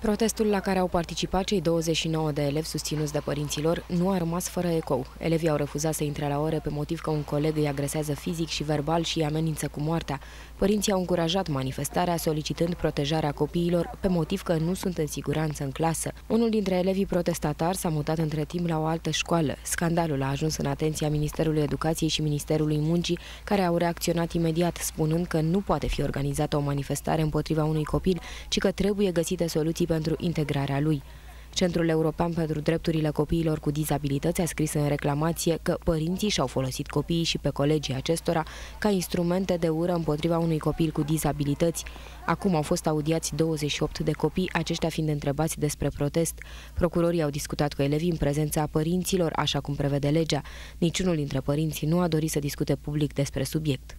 Protestul la care au participat cei 29 de elevi susținuți de părinților nu a rămas fără ecou. Elevii au refuzat să intre la ore pe motiv că un coleg îi agresează fizic și verbal și îi amenință cu moartea. Părinții au încurajat manifestarea solicitând protejarea copiilor pe motiv că nu sunt în siguranță în clasă. Unul dintre elevii protestatari s-a mutat între timp la o altă școală. Scandalul a ajuns în atenția Ministerului Educației și Ministerului Muncii, care au reacționat imediat, spunând că nu poate fi organizată o manifestare împotriva unui copil, ci că trebuie găsite soluții pentru integrarea lui. Centrul European pentru Drepturile Copiilor cu Dizabilități a scris în reclamație că părinții și-au folosit copiii și pe colegii acestora ca instrumente de ură împotriva unui copil cu dizabilități. Acum au fost audiați 28 de copii, aceștia fiind întrebați despre protest. Procurorii au discutat cu elevii în prezența părinților, așa cum prevede legea. Niciunul dintre părinți nu a dorit să discute public despre subiect.